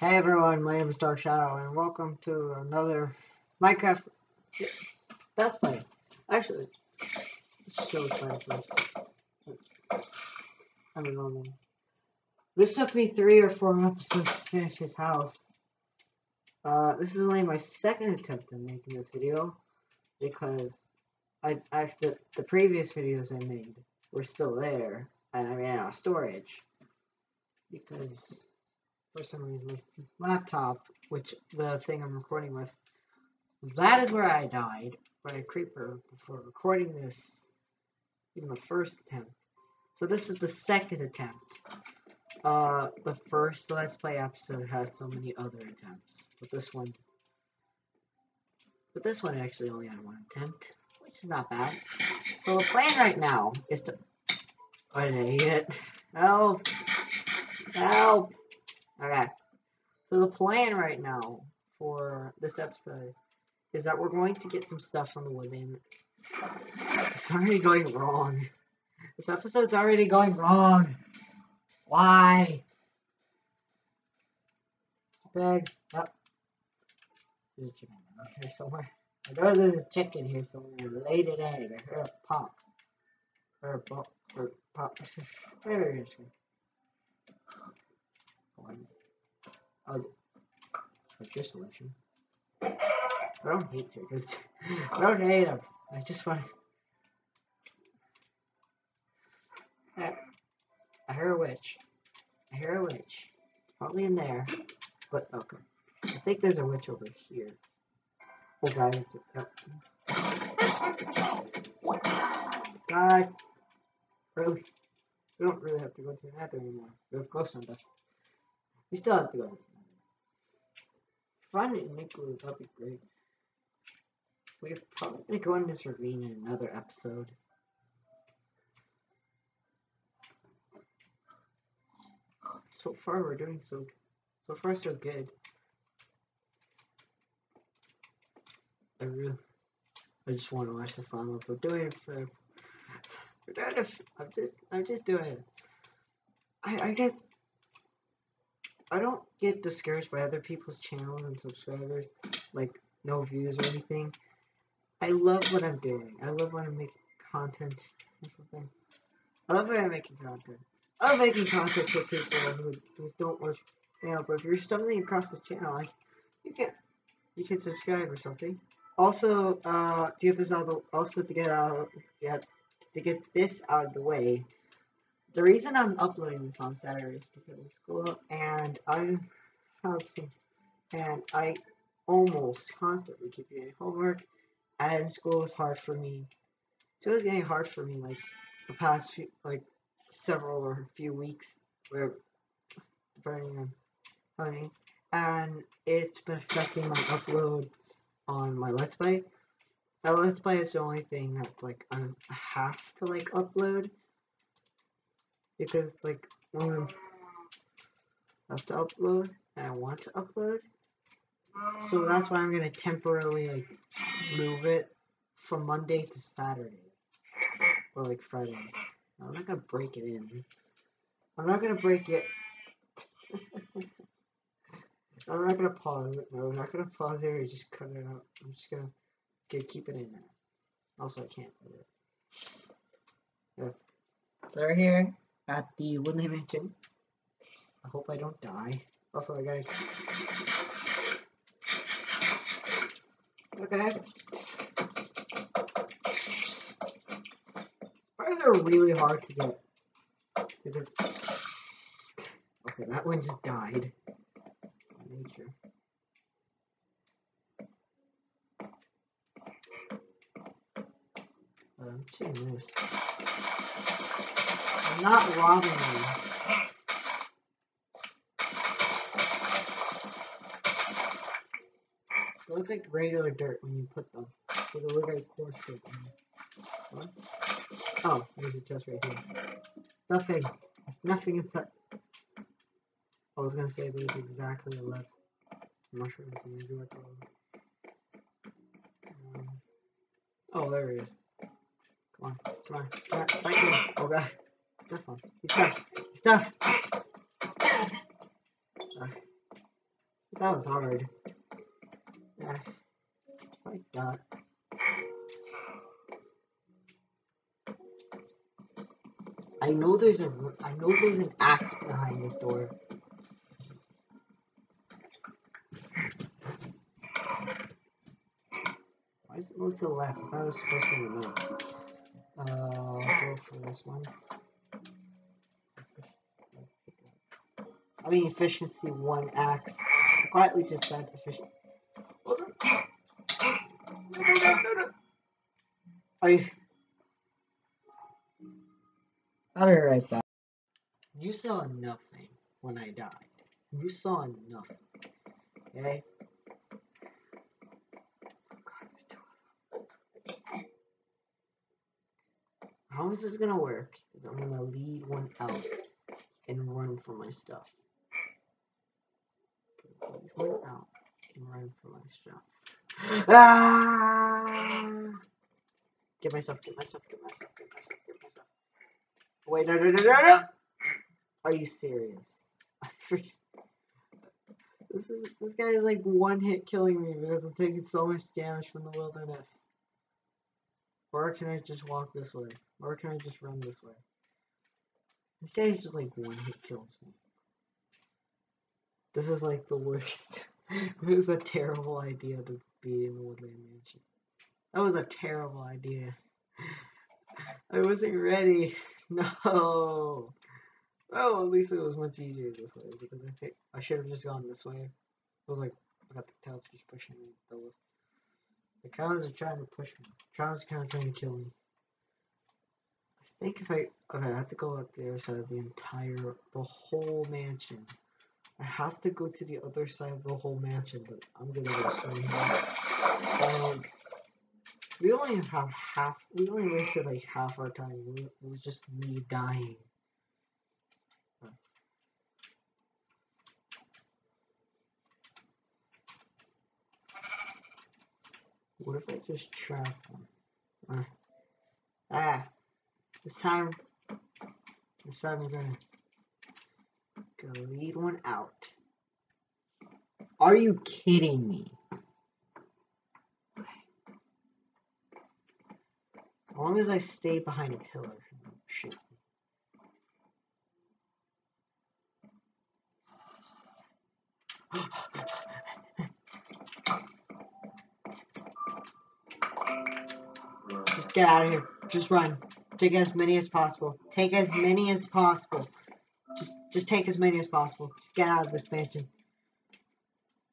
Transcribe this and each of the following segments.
Hey everyone, my name is Dark Shadow, and welcome to another Minecraft Let's Play. Actually, let's show plan first. I mean, normal. This took me three or four episodes to finish his house. Uh, this is only my second attempt at making this video, because I actually the previous videos I made were still there, and I ran out of storage. Because for some reason my laptop, which the thing I'm recording with, that is where I died by a creeper before recording this, even the first attempt. So this is the second attempt. Uh, the first Let's Play episode has so many other attempts, but this one, but this one actually only had one attempt, which is not bad. So the plan right now is to, oh, an idiot, help, help. Okay. So the plan right now for this episode is that we're going to get some stuff from the woodland. It's already going wrong. This episode's already going wrong. Why? Bag. Oh. There's a chicken here somewhere. I know there's a chicken here somewhere. Laid an egg. I heard a pop. Or a pop. Or pop. Whatever it Oh, what's your solution? I don't hate chickens. I don't hate them. I just want to... I hear a witch. I hear a witch. Probably in there. But, okay. I think there's a witch over here. Oh, God. It's a. Sky. Really? We don't really have to go to the nether anymore. We have ghost on. We still have to go. Find it Nicholas, that'd be great. We're probably gonna go in this ravine in another episode. So far we're doing so so far so good. I really I just want to watch slime up. We're doing it for we're doing it I'm just I'm just doing it. I I get I don't get discouraged by other people's channels and subscribers, like no views or anything. I love what I'm doing. I love when I'm making content. I love when I'm making content. I love making content for people who, who don't watch channel, but if you're stumbling across this channel, like you can you can subscribe or something. Also, uh, to get this out, the, also to get out, yeah, to get this out of the way, the reason I'm uploading this on Saturday is because of school, and I have some, and I almost constantly keep getting homework, and school is hard for me. So it's getting hard for me, like, the past few, like, several or few weeks, where, depending on how and it's been affecting my uploads on my Let's Play. Now, Let's Play is the only thing that's, like, I have to, like, upload, because it's like one I have to upload and I want to upload. So that's why I'm gonna temporarily like move it from Monday to Saturday. Or like Friday. I'm not gonna break it in. I'm not gonna break it. I'm not gonna pause it. No, I'm not gonna pause it or just cut it out. I'm just gonna, gonna keep it in there. Also, I can't. Yeah. So right here, at the Woodland Mansion. I hope I don't die. Also, I gotta... Okay. Spiders are really hard to get. Because... Okay, that one just died. Nature. Um, I'm seeing this not robbing me. They look like regular dirt when you put them. So they look like coarse dirt. What? Oh, there's a chest right here. Nothing. Nothing inside. I was gonna say there's exactly 11 mushrooms in the um, Oh, there he is. Come on, come on, come on, fight me. Oh god. Stuff on. He's stuff. He's stuff. Uh, that was hard. Yeah. Like that. I know there's a I know there's an axe behind this door. Why is it move to the left? I thought it was supposed to be the middle. Uh, I'll go for this one. I mean efficiency one axe. Quietly just said efficiency. You? I'll be right back. You saw nothing when I died. You saw nothing. Okay? God, there's two. How is this gonna work? Is I'm gonna lead one out and run for my stuff. One out and run for my stuff. Ah! Get myself, get myself, get myself, get myself, get myself. Wait, no, no, no, no, no! Are you serious? This is this guy is like one hit killing me because I'm taking so much damage from the wilderness. Or can I just walk this way? Or can I just run this way? This guy is just like one hit kills me. This is like the worst. it was a terrible idea to be in the Woodland Mansion. That was a terrible idea. I wasn't ready. No. Oh, at least it was much easier this way because I think I should have just gone this way. It was like, I got the cows just pushing me. The, the cows are trying to push me. The cows are kind of trying to kill me. I think if I okay, I have to go out the other side of the entire the whole mansion. I have to go to the other side of the whole mansion, but I'm gonna go soon. Um, we only have half. We only wasted like half our time. It was just me dying. What if I just trap? Uh, ah, this time, this time we're gonna gonna lead one out. Are you kidding me? As long as I stay behind a pillar, shoot. Just get out of here. Just run. Take as many as possible. Take as many as possible. Just take as many as possible. Just get out of this mansion.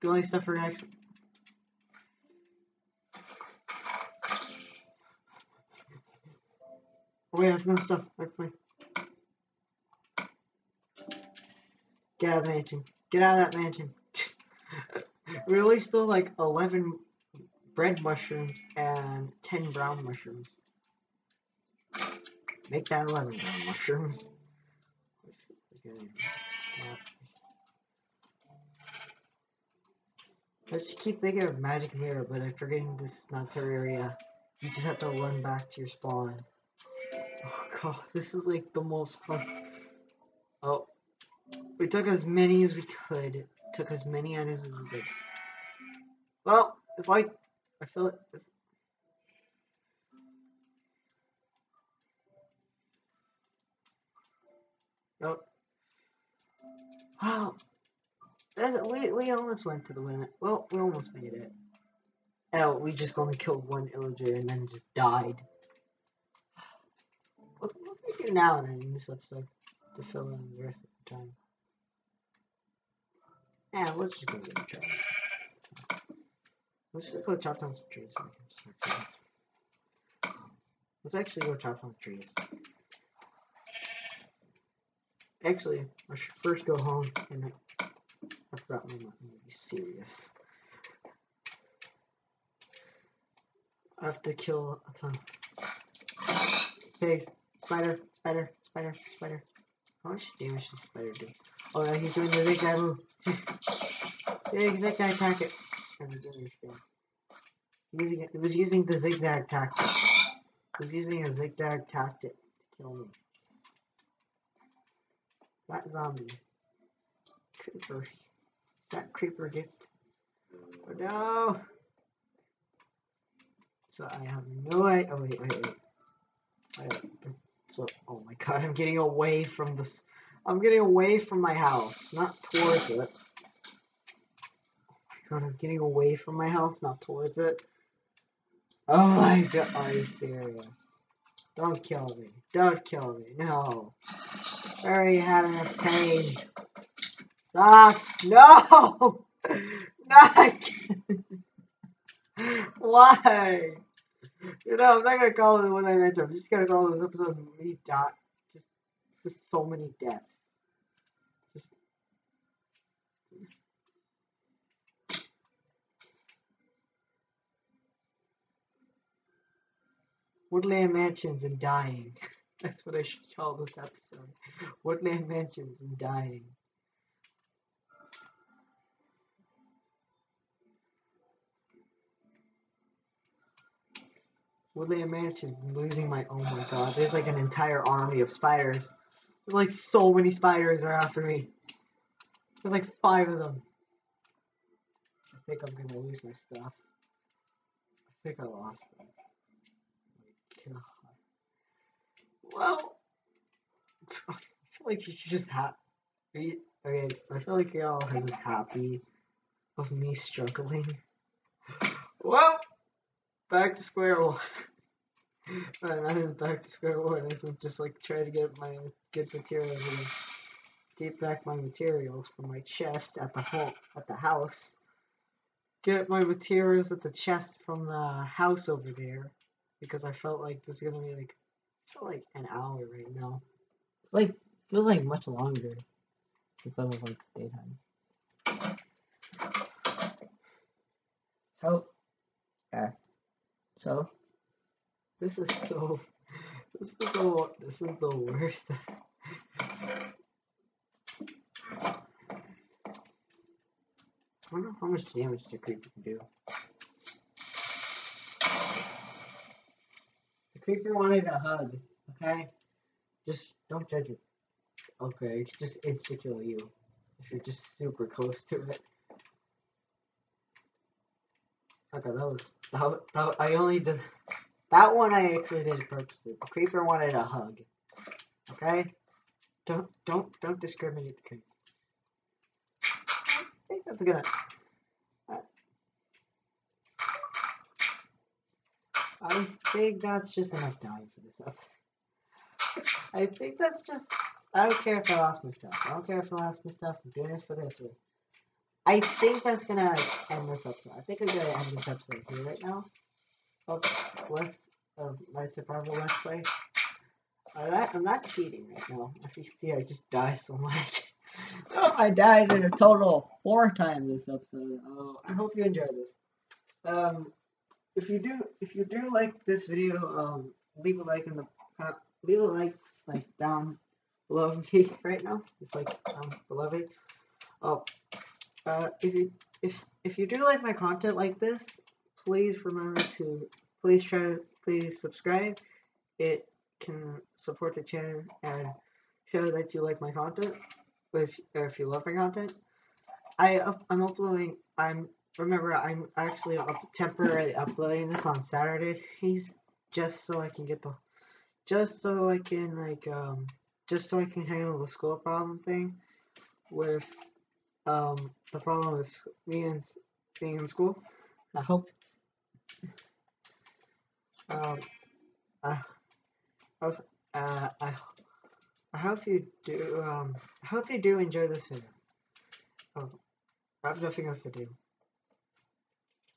The only stuff next Oh, we have no stuff. Get out of the mansion. Get out of that mansion. we only still like 11 bread mushrooms and 10 brown mushrooms. Make that 11 brown mushrooms. I just keep thinking of magic mirror, but I'm forgetting this is not Terraria. You just have to run back to your spawn. Oh god, this is like the most fun. Oh, we took as many as we could. Took as many items as we could. Well, it's like I feel it. It's, oh. We, we almost went to the win. Well, we almost made it. Oh, we just only killed one illager and then just died What can we do now in this episode to fill in the rest of the time. Yeah, let's just go get a chop. Let's just go chop down some trees so Let's actually go chop down trees. Actually, I should first go home and I, forgot my mom. Be serious. I have to kill a ton. Pigs, spider, Spider, spider, spider. How much damage does spider do? Oh yeah, he's doing the zigzag move. yeah, zigzag tactic. I don't understand. Using it, was using the zigzag tactic. It was using a zigzag tactic to kill me. That zombie. Creeper. that creeper gets. Oh no! So I have no idea. Oh wait, wait, wait. I, so oh my god, I'm getting away from this. I'm getting away from my house, not towards it. Oh my god, I'm getting away from my house, not towards it. Oh my god, are you serious? Don't kill me. Don't kill me. No. Very having a pain. Stop. No! Not Why? You know, I'm not gonna call it what I meant. I'm just gonna call this episode me dot. Just, just so many deaths. Just. Woodland Mansions and Dying. That's what I should call this episode. Woodland Mansions and Dying. Woodland Mansions and losing my. Oh my god, there's like an entire army of spiders. There's like so many spiders are after me. There's like five of them. I think I'm gonna lose my stuff. I think I lost them. Oh my god. Well, I feel like you should just have. Okay, I feel like y'all are just happy of me struggling. Well, back to square one. and I'm back to square one. This is just like try to get my good materials get back my materials from my chest at the home at the house. Get my materials at the chest from the house over there because I felt like this is gonna be like I feel like an hour right now. It's like feels like much longer. since It's almost like daytime. How? Yeah. So, this is so. This is the this is the worst. I wonder how much damage the creeper can do. Creeper wanted a hug, okay? Just don't judge it. Okay, just insta kill you if you're just super close to it. Okay, that was that, that I only did that one. I actually did purposely. The creeper wanted a hug. Okay, don't don't don't discriminate the creeper. I think that's gonna. I think that's just enough dying for this episode. I think that's just. I don't care if I lost my stuff. I don't care if I lost my stuff. I'm doing this for the episode. I think that's gonna end this episode. I think I'm gonna end this episode here right now. Of let's of my survival let's play. I'm not, I'm not cheating right now. As you can see, I just die so much. so I died in a total of four times this episode. Oh, I hope you enjoyed this. Um, if you do, if you do like this video, um, leave a like in the uh, leave a like like down below me right now. It's like down below me. Oh, uh, if you if if you do like my content like this, please remember to please try to please subscribe. It can support the channel and show that you like my content. If or if you love my content, I I'm uploading. I'm remember I'm actually up, temporarily uploading this on Saturdays just so I can get the just so I can like um just so I can handle the school problem thing with um, the problem is me and being in school. I hope um, I, uh, I, I hope you do um, I hope you do enjoy this video. Um, I have nothing else to do.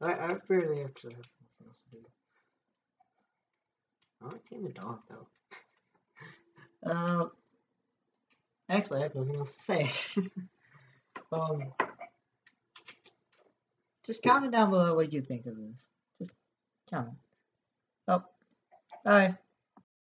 I, I really actually have nothing else to do. I to tame a dog though. uh, actually, I have nothing else to say. Um, just comment down below what you think of this. Just comment. Oh, bye.